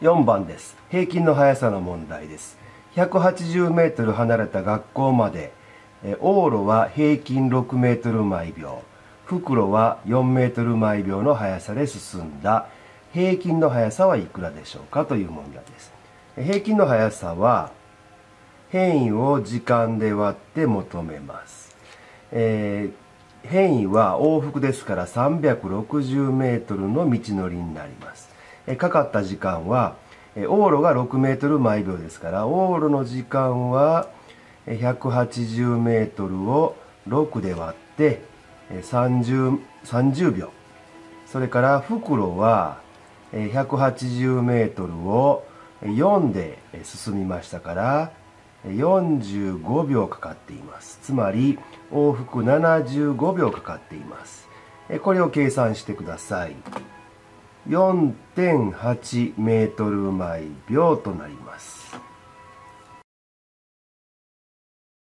4番です。平均の速さの問題です。180メートル離れた学校まで往路は平均6メートル毎秒。袋は4メートル毎秒の速さで進んだ。平均の速さはいくらでしょうかという問題です。平均の速さは変異を時間で割って求めます、えー、変異は往復ですから360メートルの道のりになります、かかった時間は、往路が6メートル毎秒ですから往路の時間は180メートルを6で割って30 30秒。それから袋は180メートルを4で進みましたから45秒かかっています。つまり往復75秒かかっています。これを計算してください。4.8メートル毎秒となります。